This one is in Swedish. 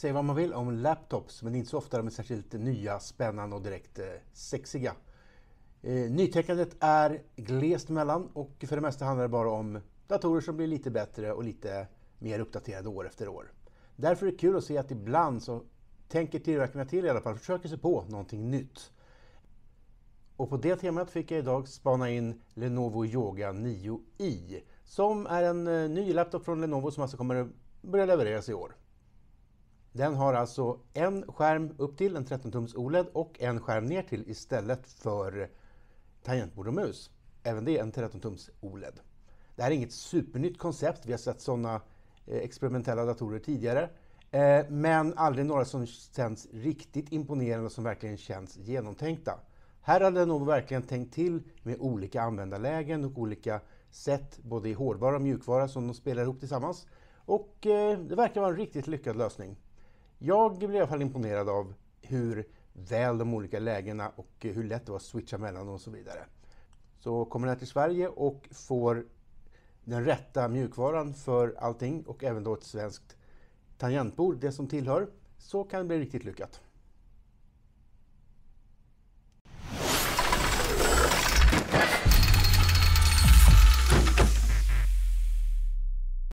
Säg vad man vill om laptops, men inte så ofta de är särskilt nya, spännande och direkt eh, sexiga. Eh, nytänkandet är glest mellan och för det mesta handlar det bara om datorer som blir lite bättre och lite mer uppdaterade år efter år. Därför är det kul att se att ibland så tänker tillverkarna till i alla fall, försöker sig på någonting nytt. Och på det temat fick jag idag spana in Lenovo Yoga 9i som är en eh, ny laptop från Lenovo som alltså kommer börja levereras i år. Den har alltså en skärm upp till, en 13-tums OLED, och en skärm ner till istället för tangentbord och mus. Även det är en 13-tums OLED. Det här är inget supernytt koncept, vi har sett sådana eh, experimentella datorer tidigare. Eh, men aldrig några som känns riktigt imponerande och som verkligen känns genomtänkta. Här hade nog verkligen tänkt till med olika användarlägen och olika sätt, både i hårdvara och mjukvara, som de spelar ihop tillsammans. Och eh, det verkar vara en riktigt lyckad lösning. Jag blev i alla fall imponerad av hur väl de olika lägena och hur lätt det var att switcha mellan dem och så vidare. Så kommer den här till Sverige och får den rätta mjukvaran för allting och även då ett svenskt tangentbord, det som tillhör, så kan det bli riktigt lyckat.